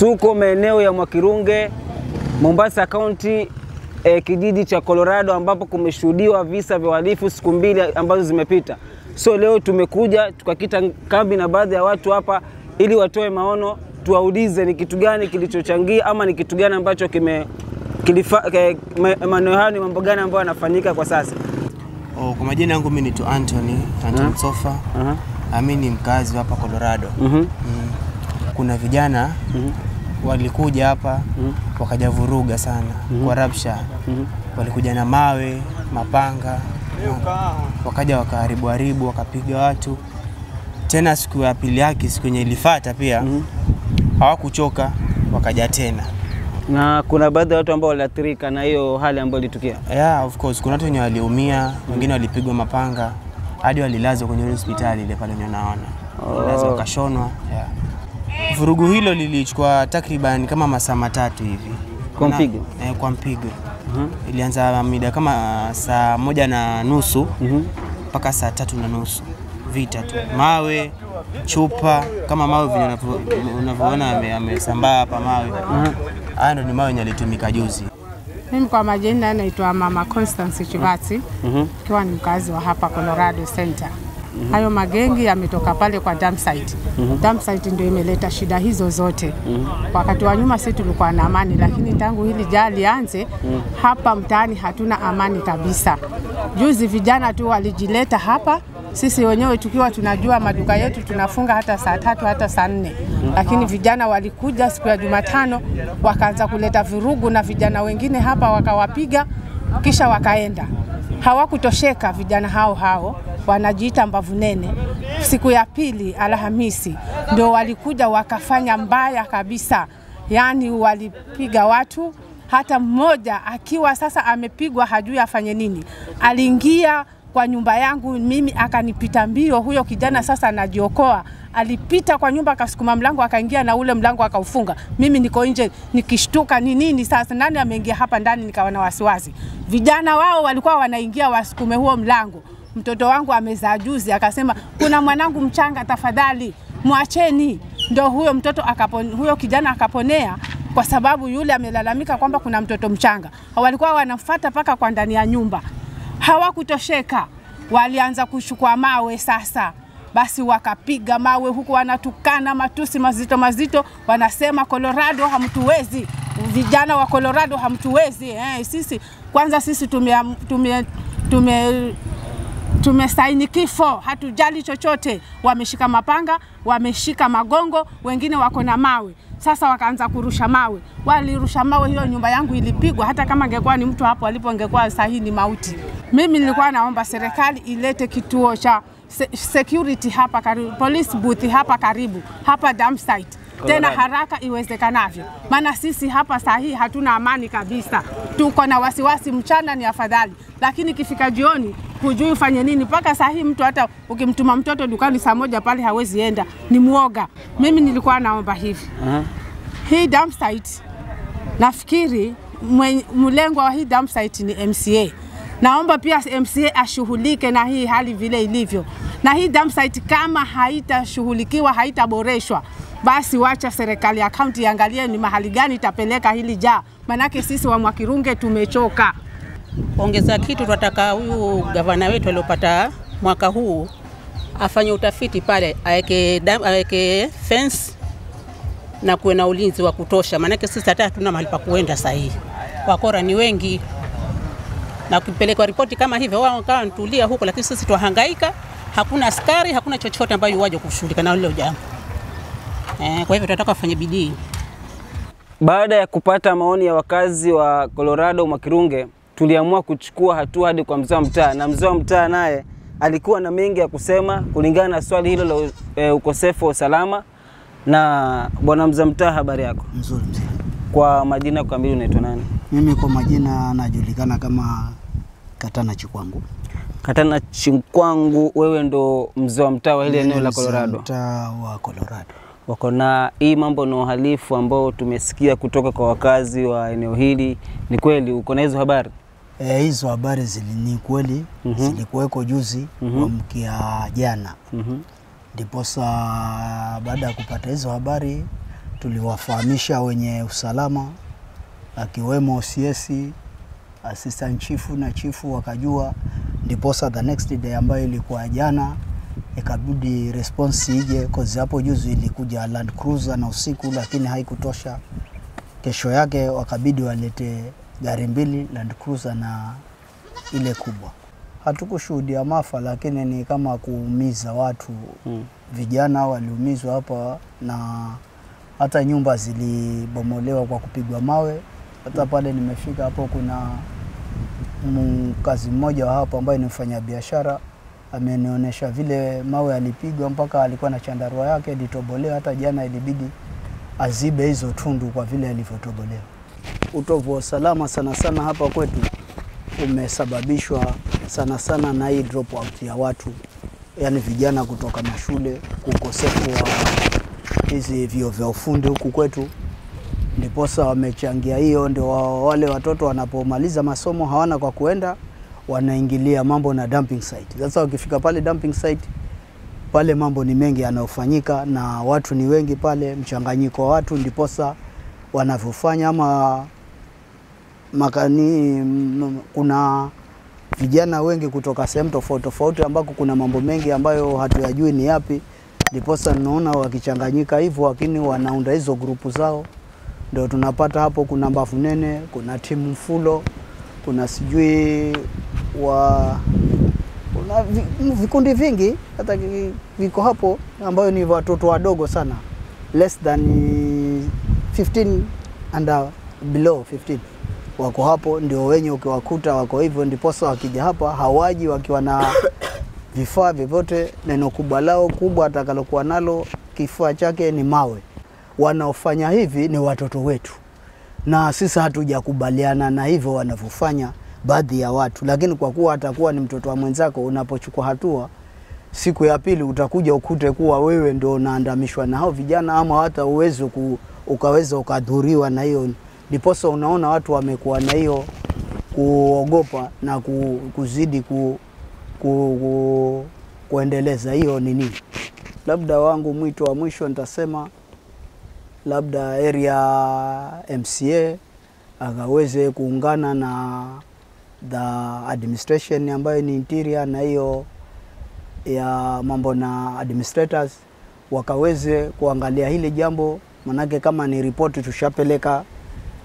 Tuko maeneo ya Mwakirunge, Mombasa County, eh, kijiji cha Colorado ambapo kumeshuhudiwa visa vya uhalifu siku mbili ambazo zimepita. So leo tumekuja tukakita kambi na baadhi ya watu hapa ili watoe maono, tuwaulize ni kitu gani kilichochangia ama ni kitu gani ambacho kime kilifa, ke, maeneo hayo ni mambo gani ambayo yanafanyika kwa sasa. Oh, kwa majina yangu mimi ni Anthony, Anthony Sofa. Uh -huh. Mimi ni mkazi hapa Colorado. Mhm. Mm. Kuna vijana walikuja hapa wakaja vuruga sana mm -hmm. kwa rabsha. Walikuja na mawe, mapanga, wakaja wakaharibu haribu, wakapiga watu. Tena siku ya pili yake, siku yenye ilifuata pia mm hawakuchoka, wakaja tena. Na kuna baadhi ya watu ambao waliathirika na hiyo hali ambayo ilitukia. Yeah, of course kuna watu wenye waliumia, wengine walipigwa mapanga hadi walilazwa kwenye hospitali ile pale unaona. Walilazwa wakashonwa. Yeah. Vurugu hilo lilichukua takriban kama masaa matatu hivi. Kwa Na- mpigo? Eh, kwa mpigo. Ilianza mida kama saa moja na nusu mpaka saa tatu na nusu vita tu, mawe, chupa kama mawe vile unavyo- unavyoona ame- amesambaa hapa mawe. Haya ndo ni mawe yenye yalitumika juzi. Mimi kwa majina naitwa Mama Constance Chivati ikiwa ni mkazi wa hapa Colorado Center. Hayo magengi yametoka pale kwa dump site. Mm -hmm. Dump site ndio imeleta shida hizo zote. Mm -hmm. Wakati wa nyuma sisi tulikuwa na amani, lakini tangu hili jali anze mm -hmm. hapa mtaani hatuna amani kabisa. Juzi vijana tu walijileta hapa sisi wenyewe tukiwa tunajua maduka yetu tunafunga hata saa tatu hata saa nne, lakini vijana walikuja siku ya Jumatano wakaanza kuleta vurugu na vijana wengine hapa wakawapiga, kisha wakaenda. Hawakutosheka vijana hao hao wanajiita mbavu nene. Siku ya pili Alhamisi ndio walikuja wakafanya mbaya kabisa, yaani walipiga watu hata mmoja akiwa sasa amepigwa hajui afanye nini, aliingia kwa nyumba yangu mimi akanipita mbio. Huyo kijana sasa anajiokoa, alipita kwa nyumba akasukuma mlango akaingia na ule mlango akaufunga. Mimi niko nje nikishtuka, ni nini sasa, nani ameingia hapa ndani? Nikawa na wasiwasi. Vijana wao walikuwa wanaingia wasukume huo mlango. Mtoto wangu amezaa juzi, akasema kuna mwanangu mchanga, tafadhali mwacheni. Ndo huyo mtoto akapon, huyo kijana akaponea kwa sababu yule amelalamika kwamba kuna mtoto mchanga. Walikuwa wanamfuata mpaka kwa ndani ya nyumba hawakutosheka, walianza kuchukua mawe sasa. Basi wakapiga mawe huku, wanatukana matusi mazito mazito, wanasema Colorado hamtuwezi, vijana wa Colorado hamtuwezi. Eh, sisi kwanza sisi tume, tume, tume tumesaini kifo, hatujali chochote. Wameshika mapanga, wameshika magongo, wengine wako na mawe. Sasa wakaanza kurusha mawe, walirusha mawe, hiyo nyumba yangu ilipigwa. Hata kama angekuwa ni mtu hapo alipo, angekuwa sahihi ni mauti. Mimi nilikuwa naomba serikali ilete kituo cha se- security hapa karibu, police booth hapa karibu, hapa dump site tena haraka iwezekanavyo, maana sisi hapa saa hii hatuna amani kabisa. Tuko na wasiwasi, mchana ni afadhali, lakini ikifika jioni hujui ufanye nini. Mpaka saa hii mtu hata ukimtuma mtoto dukani saa moja pale hawezi enda, ni mwoga. Mimi nilikuwa naomba hivi uh -huh. hii dump site nafikiri mlengwa wa hii dump site ni MCA. Naomba pia MCA ashughulike na hii hali vile ilivyo, na hii dump site kama haitashughulikiwa, haitaboreshwa, basi wacha serikali ya kaunti iangalie ni mahali gani itapeleka hili jaa, manake sisi wa Mwakirunge tumechoka. Ongeza kitu, tunataka huyu gavana wetu aliopata mwaka huu afanye utafiti pale, aweke aweke fence na kuwe na ulinzi wa kutosha, maanake sisi hata hatuna mahali pa kuenda sahihi. Wakora ni wengi, na kupelekwa ripoti kama hivyo, wao wakawa wanatulia huko, lakini sisi twahangaika, hakuna askari, hakuna chochote ambayo waje kushughulika na hilo jambo. Eh, kwa hivyo tunataka wafanye bidii. Baada ya kupata maoni ya wakazi wa Colorado Mwakirunge, tuliamua kuchukua hatua hadi kwa mzee wa mtaa, na mzee wa mtaa naye alikuwa na mengi ya kusema kulingana na swali hilo la e, ukosefu wa usalama. Na bwana mzee mtaa, habari yako? Mzuri mzee. Kwa majina kamili unaitwa nani? Mimi kwa majina najulikana kama Katana Chikwangu. Katana Chikwangu, wewe ndo mzee wa mtaa wa ile eneo la Colorado. Mtaa wa Colorado. Wako na hii mambo na uhalifu ambao tumesikia kutoka kwa wakazi wa eneo hili, ni kweli? Uko na hizo habari? Eh, hizo habari zili ni kweli zilikuweko juzi mm -hmm. kuamkia jana. Mhm. Ndiposa baada ya kupata hizo habari tuliwafahamisha wenye usalama akiwemo OCS, assistant chief na chifu wakajua, ndiposa the next day ambayo ilikuwa jana ikabidi response ije, cause hapo juzi ilikuja Land Cruiser na usiku, lakini haikutosha. Kesho yake wakabidi walete gari mbili Land Cruiser na ile kubwa. Hatukushuhudia maafa, lakini ni kama kuumiza watu Mm. vijana waliumizwa hapa na hata nyumba zilibomolewa kwa kupigwa mawe. Hata pale nimefika hapo, kuna mkazi mmoja wa hapo ambaye ni mfanyabiashara amenionyesha vile mawe alipigwa mpaka alikuwa na chandarua yake ilitobolewa. Hata jana ilibidi azibe hizo tundu kwa vile alivyotobolewa. Utovu wa usalama sana sana hapa kwetu umesababishwa sana sana na hii drop out ya watu, yaani vijana kutoka mashule, ukosefu wa hizi vio vya ufundi huku kwetu, ndiposa wamechangia hiyo. Ndio wa- wale watoto wanapomaliza masomo hawana kwa kuenda, wanaingilia mambo na dumping site. Sasa wakifika pale dumping site, pale mambo ni mengi yanayofanyika na watu ni wengi pale, mchanganyiko wa watu, ndiposa wanavyofanya ama makani kuna vijana wengi kutoka sehemu tofauti tofauti ambako kuna mambo mengi ambayo hatuyajui ni yapi, ndiposa naona wakichanganyika hivyo, lakini wanaunda hizo grupu zao, ndio tunapata hapo. Kuna mbavu nene, kuna timu mfulo, kuna sijui wa kuna vikundi vingi hata viko hapo ambayo ni watoto wadogo sana less than 15 and uh, below 15 wako hapo, ndio wenye ukiwakuta wako hivyo, ndiposa wakija hapa hawaji wakiwa na vifaa vyovyote. Neno kubwa lao kubwa atakalokuwa nalo kifua chake ni mawe. Wanaofanya hivi ni watoto wetu, na sisi hatujakubaliana na hivyo wanavyofanya baadhi ya watu, lakini kwa kuwa atakuwa ni mtoto wa mwenzako, unapochukua hatua siku ya pili utakuja ukute kuwa wewe ndio unaandamishwa na hao vijana, ama hata uwezo ukaweza ukadhuriwa na hiyo. Ndiposa unaona watu wamekuwa na hiyo kuogopa na kuzidi ku, ku, ku, kuendeleza hiyo nini. Labda wangu mwito wa mwisho nitasema labda area MCA akaweze kuungana na the administration ambayo ni interior na hiyo ya mambo na administrators wakaweze kuangalia hili jambo, manake kama ni ripoti tushapeleka,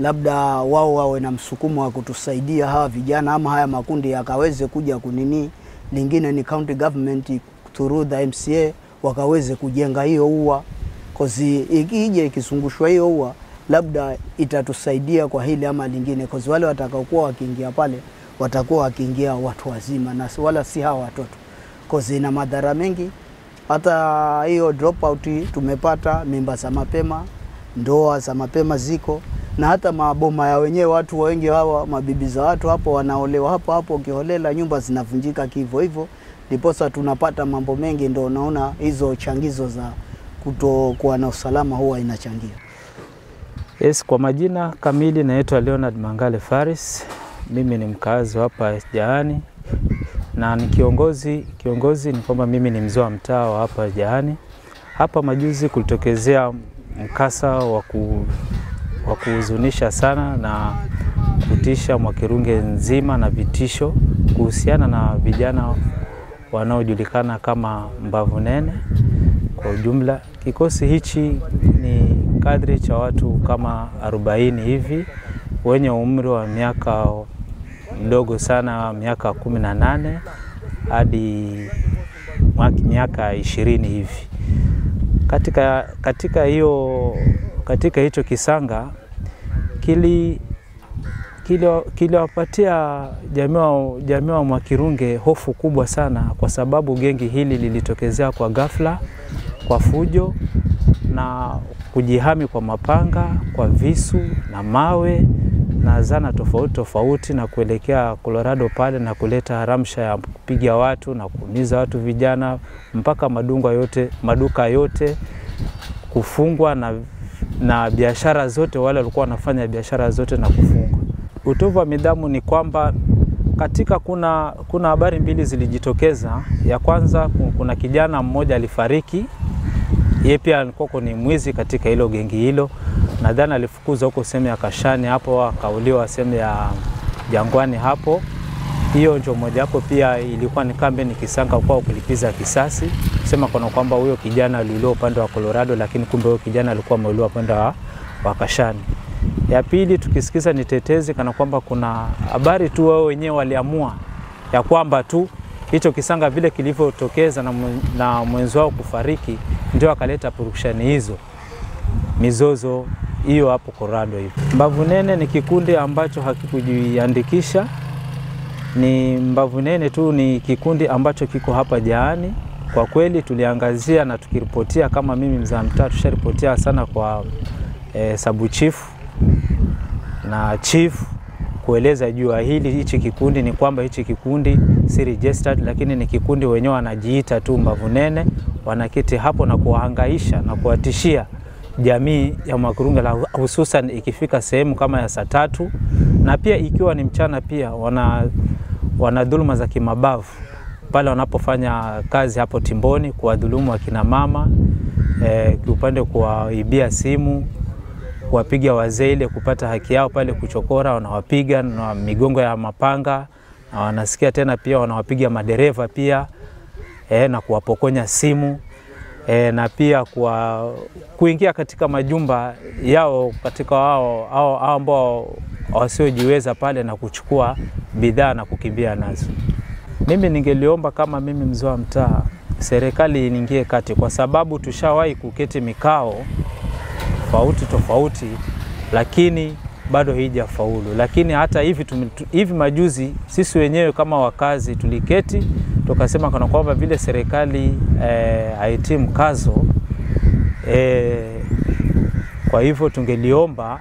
labda wao wawe na msukumo wa kutusaidia hawa vijana ama haya makundi yakaweze kuja kunini. Lingine ni county government through the MCA wakaweze kujenga hiyo ua, kozi ikija ikizungushwa hiyo ua labda itatusaidia kwa hili ama lingine, kozi wale watakaokuwa wakiingia pale watakuwa wakiingia watu wazima na wala si hawa watoto kozi ina madhara mengi. Hata hiyo dropout tumepata mimba za mapema, ndoa za mapema ziko, na hata maboma ya wenyewe. Watu wengi hawa mabibi za watu hapo wanaolewa hapo hapo kiholela, nyumba zinavunjika kivyo hivyo, ndiposa tunapata mambo mengi. Ndo unaona hizo changizo za kutokuwa na usalama huwa inachangia. Yes, kwa majina kamili naitwa Leonard Mangale Faris. Mimi ni mkazi hapa Jaani na ni kiongozi. Kiongozi ni kwamba mimi ni mzee wa mtaa wa hapa Jaani. Hapa majuzi kulitokezea mkasa wa ku- wa kuhuzunisha sana na kutisha Mwakirunge nzima na vitisho kuhusiana na vijana wanaojulikana kama mbavu nene. Kwa ujumla, kikosi hichi ni kadri cha watu kama 40 hivi wenye umri wa miaka mdogo sana, miaka kumi na nane hadi miaka ishirini hivi. Katika, katika hiyo katika hicho kisanga kili kili- kiliwapatia jamii jamii wa Mwakirunge hofu kubwa sana, kwa sababu gengi hili lilitokezea kwa ghafla, kwa fujo na kujihami kwa mapanga, kwa visu na mawe na zana tofauti tofauti, na kuelekea Colorado pale na kuleta ramsha ya kupiga watu na kuumiza watu vijana, mpaka madunga yote, maduka yote kufungwa na, na biashara zote, wale walikuwa wanafanya biashara zote na kufungwa. Utovu wa nidhamu ni kwamba katika kuna kuna habari mbili zilijitokeza. Ya kwanza kuna kijana mmoja alifariki Yeye pia alikuwa ni mwizi katika hilo gengi hilo, nadhani alifukuzwa huko sehemu ya Kashani hapo, akauliwa sehemu ya Jangwani hapo. Hiyo ndio mojawapo pia ilikuwa ni kambi ni kisanga kwao kulipiza kisasi, kusema kana kwamba huyo kijana aliuliwa upande wa Colorado, lakini kumbe huyo kijana alikuwa ameuliwa upande wa, wa Kashani. Ya pili tukisikiza ni tetezi kana kwamba kuna habari tu wao wenyewe waliamua ya kwamba tu hicho kisanga vile kilivyotokeza na, na mwenzi wao kufariki ndio akaleta purukushani hizo mizozo hiyo hapo Colorado hivyo. Mbavu Nene ni kikundi ambacho hakikujiandikisha, ni Mbavu Nene tu ni kikundi ambacho kiko hapa Jaani. Kwa kweli tuliangazia na tukiripotia, kama mimi mzaa mtaa tusharipotia sana kwa e, sabu chifu na chief kueleza juu hili hichi kikundi ni kwamba hichi kikundi si registered, lakini ni kikundi wenyewe wanajiita tu Mbavu Nene, wanaketi hapo na kuwahangaisha na kuwatishia jamii ya Makurungela, hususan ikifika sehemu kama ya saa tatu na pia ikiwa ni mchana, pia wana, wana dhuluma za kimabavu. Pale wanapofanya kazi hapo timboni, kuwadhulumu akina mama e, kiupande kuwaibia simu kuwapiga wazee ile kupata haki yao pale kuchokora, wanawapiga na migongo ya mapanga, na wanasikia tena pia wanawapiga madereva pia e, na kuwapokonya simu e, na pia kuwa, kuingia katika majumba yao katika hao ambao wasiojiweza pale na kuchukua bidhaa na kukimbia nazo. Mimi ningeliomba kama mimi mzee wa mtaa, serikali iningie kati, kwa sababu tushawahi kuketi mikao tofauti tofauti, lakini bado haijafaulu. Lakini hata hivi, hivi majuzi sisi wenyewe kama wakazi tuliketi tukasema kana kwamba vile serikali eh, haitii mkazo eh, kwa hivyo tungeliomba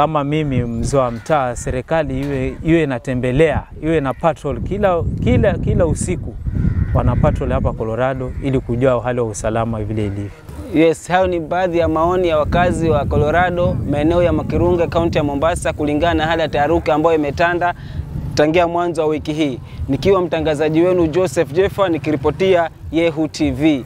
kama mimi mzee wa mtaa, serikali iwe, iwe inatembelea iwe na patrol kila, kila, kila usiku wana patrol hapa Colorado ili kujua hali ya usalama vile ilivyo. Yes, hayo ni baadhi ya maoni ya wakazi wa Colorado maeneo ya Makirunge, kaunti ya Mombasa, kulingana na hali ya taharuki ambayo imetanda tangia mwanzo wa wiki hii. Nikiwa mtangazaji wenu Joseph Jeffa nikiripotia Yehu TV.